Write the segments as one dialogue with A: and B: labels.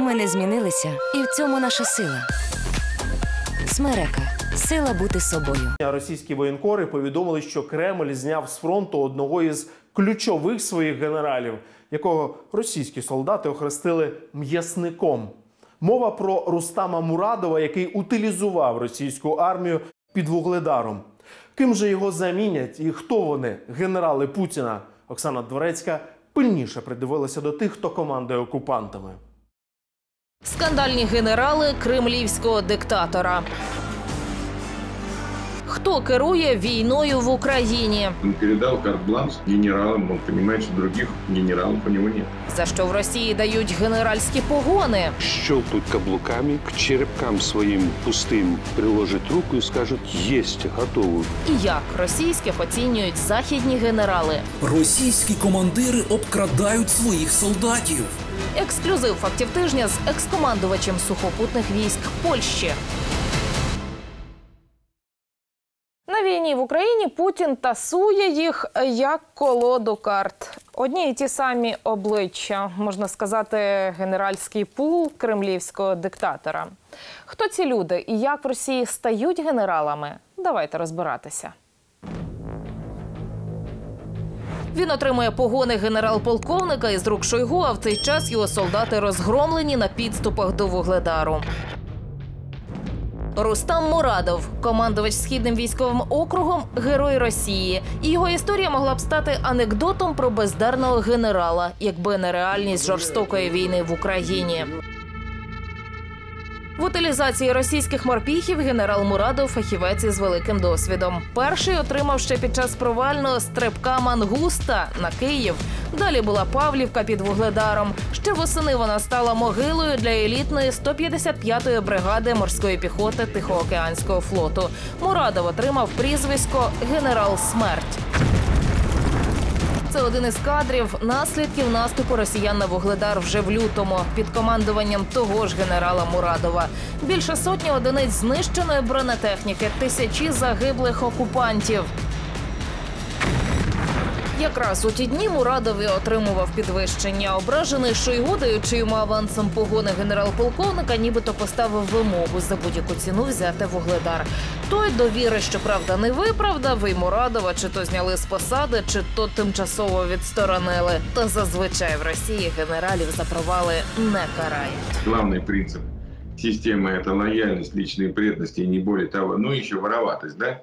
A: Ми не змінилися, і в цьому наша сила. Смерека сила бути собою.
B: Російські воєнкори повідомили, що Кремль зняв з фронту одного із ключових своїх генералів, якого російські солдати охрестили м'ясником. Мова про Рустама Мурадова, який утилізував російську армію під вугледаром. Ким же його замінять і хто вони, генерали Путіна? Оксана Дворецька пильніше придивилася до тих, хто командує окупантами.
C: Скандальні генерали кремлівського диктатора. Хто керує війною в Україні?
D: Он передал карт-бланш генералам, он понимает, что других генералов у него нет.
C: За що в Росії дають генеральські погони?
E: щелкнут каблуками, к черепкам своим пустым приложит руку и скажет «Есть, готовы».
C: І як російських оцінюють західні генерали?
F: Російські командири обкрадають своїх солдатів.
C: Ексклюзив фактів тижня з екскомандувачем сухопутних військ Польщі. На війні в Україні Путін тасує їх як колоду карт. Одні й ті самі обличчя, можна сказати, генеральський пул кремлівського диктатора. Хто ці люди і як в Росії стають генералами? Давайте розбиратися. Він отримує погони генерал-полковника із рук Шойгу, а в цей час його солдати розгромлені на підступах до Вугледару. Рустам Мурадов, командувач східним військовим округом, герой Росії. І його історія могла б стати анекдотом про бездарного генерала, якби не реальність жорстокої війни в Україні. В утилізації російських морпіхів генерал Мурадов фахівець із великим досвідом. Перший отримав ще під час провального стрибка Мангуста на Київ. Далі була Павлівка під Вугледаром. Ще восени вона стала могилою для елітної 155-ї бригади морської піхоти Тихоокеанського флоту. Мурадов отримав прізвисько Генерал Смерть. Це один із кадрів наслідків наступу росіян на Вугледар вже в лютому під командуванням того ж генерала Мурадова. Більше сотні одиниць знищеної бронетехніки, тисячі загиблих окупантів. Якраз у ті дні Мурадов і отримував підвищення. Ображений Шойгу, даючи йому авансом погони генерал-полковника, нібито поставив вимогу за будь-яку ціну взяти вугледар. Той довіри, щоправда, не виправдав, і Мурадова чи то зняли з посади, чи то тимчасово відсторонили. Та зазвичай в Росії генералів за провали не карають.
D: Главный принцип системы – это лояльность, личные преданности и не более того, ну еще вороватость, да?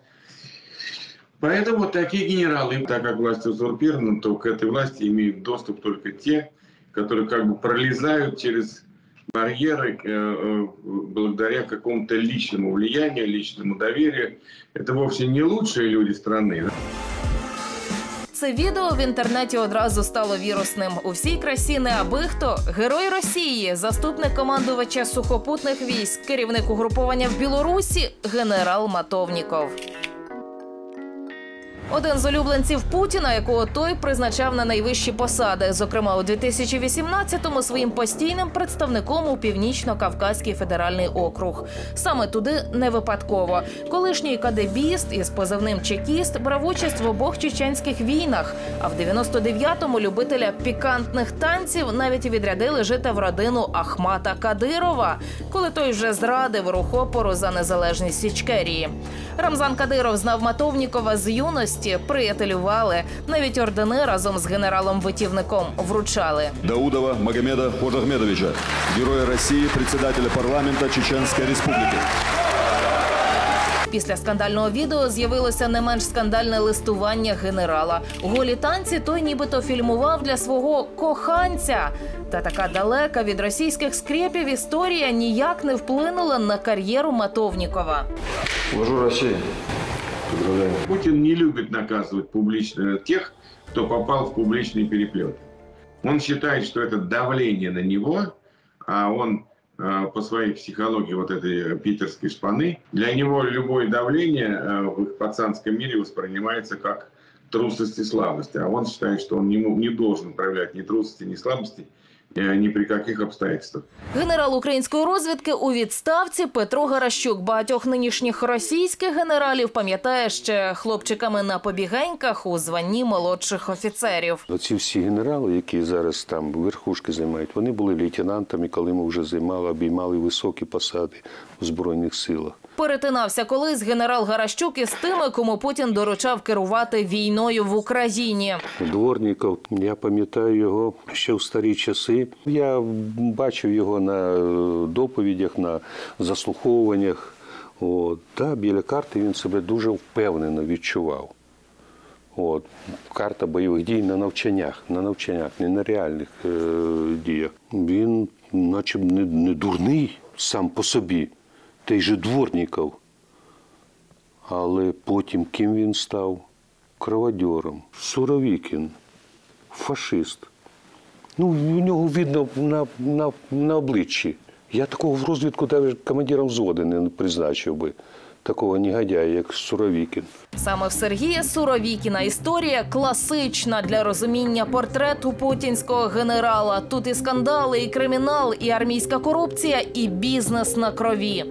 D: Поэтому вот такие генералы, так как власть узурпирована, то к этой власти имеют доступ только те, которые как бы пролезают через барьеры э, э, благодаря какому-то личному влиянию, личному доверию. Это вовсе не лучшие люди страны.
C: Це відео в інтернеті одразу стало вірусним. У всій красі не аби хто герой Росії, заступник командувача сухопутних військ, керівник угруповання в Білорусі, генерал Матовніков. Один з улюбленців Путіна, якого той призначав на найвищі посади, зокрема у 2018-му своїм постійним представником у північно-кавказький федеральний округ. Саме туди не випадково. Колишній кадебіст із позивним чекіст брав участь в обох чеченських війнах. А в 99-му любителя пікантних танців навіть відрядили жити в родину Ахмата Кадирова, коли той вже зрадив рух опору за незалежність Січкерії. Рамзан Кадиров знав Матовнікова з юності, приятелювали. Навіть ордени разом з генералом-витівником вручали.
G: Даудова Магомеда Хожахмедовича, Героя России, председателя парламента Чеченской Республики.
C: Після скандального відео з'явилося не менш скандальне листування генерала. Голі танці той нібито фільмував для свого коханця. Та така далека від російських скрепів історія ніяк не вплинула на кар'єру Матовнікова.
G: Вожу России. Поздравляю.
D: Путин не любит наказывать публично тех, кто попал в публичный переплет. Он считает, что это давление на него, а он э, по своей психологии вот этой питерской шпаны, для него любое давление э, в их пацанском мире воспринимается как трусость и слабость. А он считает, что он не должен проявлять ни трусости, ни слабости, ни при каких обстоятельствах.
C: Генерал української розвідки у відставці Петро Гаращук багатьох нинішніх російських генералів пам'ятає ще хлопчиками на побігеньках у званні молодших офіцерів.
E: Оці всі генерали, які зараз там верхушки займають, вони були лейтенантами, коли ми вже займали, обіймали високі посади в Збройних силах.
C: Перетинався колись генерал Гаращук із тими, кому Путін доручав керувати війною в Україні.
E: Дворніков, я пам'ятаю його ще в старі часи. Я бачив його на е, доповідях, на заслуховуваннях. От, та, біля карти він себе дуже впевнено відчував. От, карта бойових дій на навчаннях, на навчаннях, не на реальних е, діях. Він, наче не, не дурний сам по собі, той же Дворніков. Але потім ким він став? Кроводьором. Суровікін, фашист. Ну, у нього видно на, на, на обличчі. Я такого в розвідку навіть командиром взводу не призначив би. Такого негодяя, як Суровікін.
C: Саме в Сергія Суровікіна історія класична для розуміння портрету путінського генерала. Тут і скандали, і кримінал, і армійська корупція, і бізнес на крові.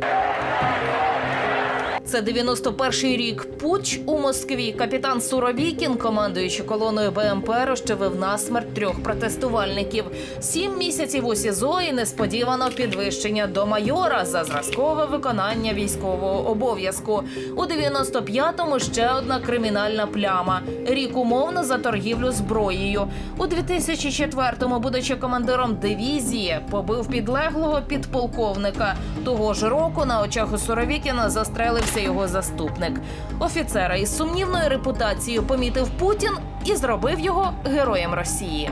C: Це 91-й рік. Пуч у Москві. Капітан Суровікін, командуючи колоною БМП, розчавив насмерть трьох протестувальників. Сім місяців у СІЗО і несподівано підвищення до майора за зразкове виконання військового обов'язку. У 95-му ще одна кримінальна пляма. Рік умовно за торгівлю зброєю. У 2004-му, будучи командиром дивізії, побив підлеглого підполковника. Того ж року на очах у Суровікіна застрелився його заступник. Офіцера із сумнівною репутацією помітив Путін і зробив його героєм Росії.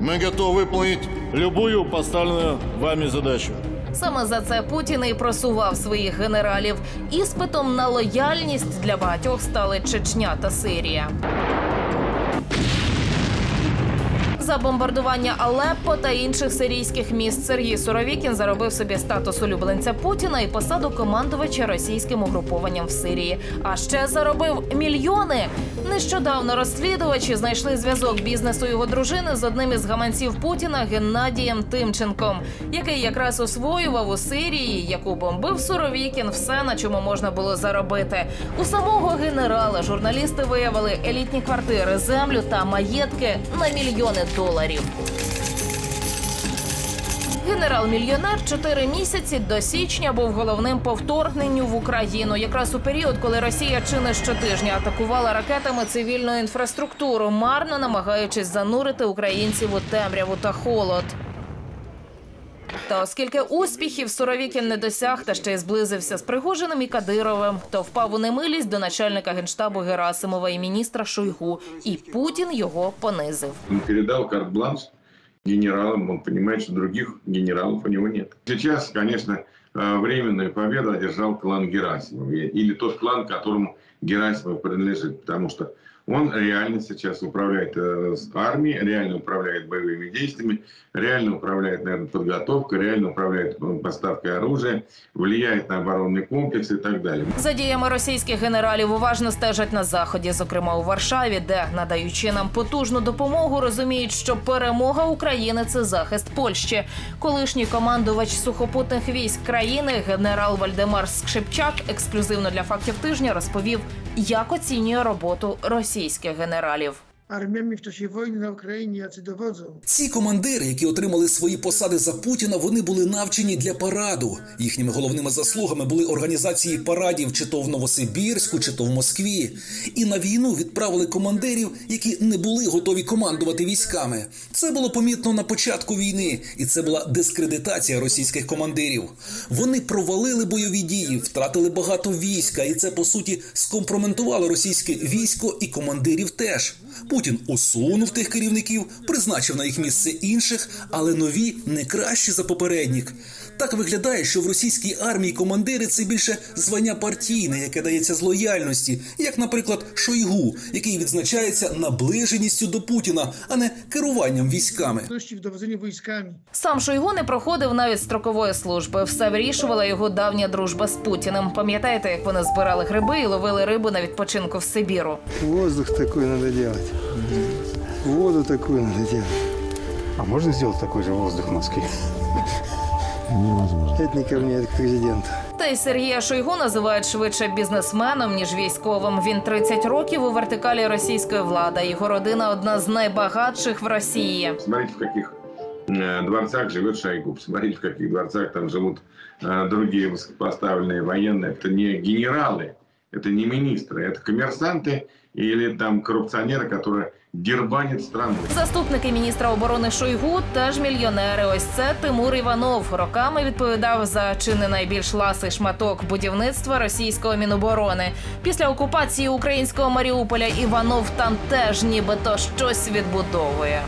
H: Мы готовы выполнить любую поставленную вами задачу.
C: Саме за це Путін і просував своїх генералів. Іспитом на лояльність для багатьох стали Чечня та Сирія. За бомбардування Алеппо та інших сирійських міст Сергій Суровікін заробив собі статус улюбленця Путіна і посаду командувача російським угрупованням в Сирії. А ще заробив мільйони. Нещодавно розслідувачі знайшли зв'язок бізнесу його дружини з одним із гаманців Путіна Геннадієм Тимченком, який якраз освоював у Сирії, яку бомбив Суровікін, все на чому можна було заробити. У самого генерала журналісти виявили елітні квартири, землю та маєтки на мільйони доларів. Генерал-мільйонер чотири місяці до січня був головним по вторгненню в Україну, якраз у період, коли Росія чи не щотижня атакувала ракетами цивільну інфраструктуру, марно намагаючись занурити українців у темряву та холод. Та оскільки успіхів Суровікін не досяг та ще й зблизився з Пригожиним і Кадировим, то впав у немилість до начальника генштабу Герасимова і міністра Шойгу, і Путін його понизив.
D: Он передал карт-бланш генералам, он понимает, что других генералов у него нет. Сейчас, конечно, э, временную победу одержал клан Герасимов, или тот клан, которому Герасимов принадлежит, потому что он реально сейчас управляет э, с армией, реально управляет боевыми действиями, реально управляет, наверное, подготовкой, реально управляет э, поставкой оружия, влияет на оборонный комплекс и так далее.
C: За діями російських генералів уважно стежать на заході, зокрема у Варшаві, де надаючи нам потужну допомогу, розуміють, що перемога України це захист Польщі. Колишній командувач сухопутних військ країни генерал Вальдемар Скшипчак ексклюзивно для фактів тижня розповів, як оцінює роботу російських генералів.
I: Armiami w czasie wojny na Ukrainie, jacy dowodzą.
F: Ці командири, які отримали свої посади за Путіна, вони були навчені для параду. Їхніми головними заслугами були організації парадів чи то в Новосибірську, чи то в Москві. І на війну відправили командирів, які не були готові командувати військами. Це було помітно на початку війни, і це була дискредитація російських командирів. Вони провалили бойові дії, втратили багато війська, і це по суті скомпроментувало російське військо і командирів теж. Путін усунув тих керівників, призначив на їх місце інших, але нові не кращі за попередніх. Так виглядає, що в російській армії командири це більше звання партійне, яке дається з лояльності, як, наприклад, Шойгу, який відзначається наближеністю до Путіна, а не керуванням військами.
C: Сам Шойгу не проходив навіть строкової служби. Все вирішувала його давня дружба з Путіним. Пам'ятаєте, як вони збирали гриби і ловили рибу на відпочинку в Сибіру?
J: Воздух такой надо делать. Воду такую надо делать. А можно сделать такой же воздух в Москве? Невозможно. Это не ко мне, это к президенту.
C: Та й Сергія Шойгу називають швидше бізнесменом ніж військовим. Він 30 років у вертикалі російської влади. Його родина одна з найбагатших в Росії.
D: Смотрите, в каких э, дворцах живет Шойгу. Посмотрите, в каких дворцах там живут э, другие высокопоставленные военные. Это не генералы, это не министры, это коммерсанты или там коррупционеры, которые дербанят страну.
C: Заступники міністра оборони Шойгу теж мільйонери. Ось це Тимур Іванов. Роками відповідав за чи не найбільш ласий шматок будівництва російського міноборони. Після окупації українського Маріуполя Іванов там теж нібито щось відбудовує.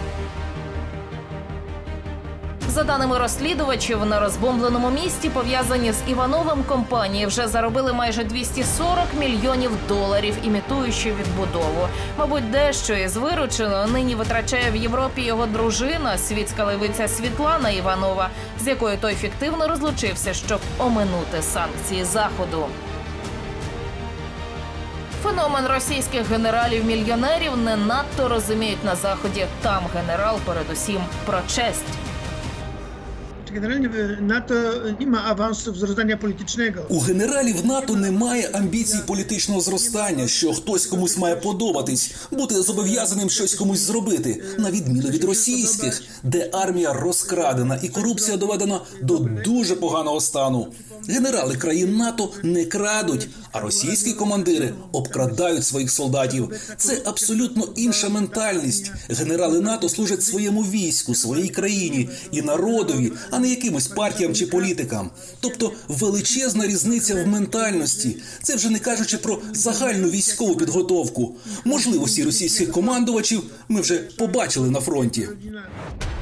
C: За даними розслідувачів, на розбомбленому місті пов'язані з Івановим компанії вже заробили майже 240 мільйонів доларів, імітуючи відбудову. Мабуть, дещо із виручено нині витрачає в Європі його дружина, світська левиця Світлана Іванова, з якою той фіктивно розлучився, щоб оминути санкції заходу. Феномен російських генералів-мільйонерів не надто розуміють на заході. Там генерал, передусім, про честь.
I: Generalnie w NATO nie ma awansu wzrastania politycznego.
F: У генералів НАТО немає амбіцій політичного зростання, що хтось комусь має подобатись, бути зобов'язаним щось комусь зробити, на відміну від російських, де армія розкрадена і корупція доведена до дуже поганого стану. Генерали країн НАТО не крадуть, а російські командири обкрадають своїх солдатів. Це абсолютно інша ментальність. Генерали НАТО служать своєму війську, своїй країні і народові, а не якимось партіям чи політикам. Тобто величезна різниця в ментальності. Це вже не кажучи про загальну військову підготовку. Можливості російських командувачів ми вже побачили на фронті.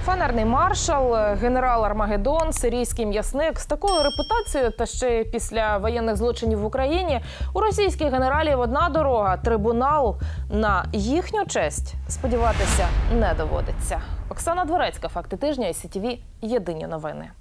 C: Фанерний маршал, генерал Армагеддон, сирійський м'ясник з такою репутацією, та ще після воєнних злочинів в Україні у російських генералів одна дорога трибунал на їхню честь сподіватися не доводиться. Оксана Дворецька, факти тижня ICTV. Єдині новини.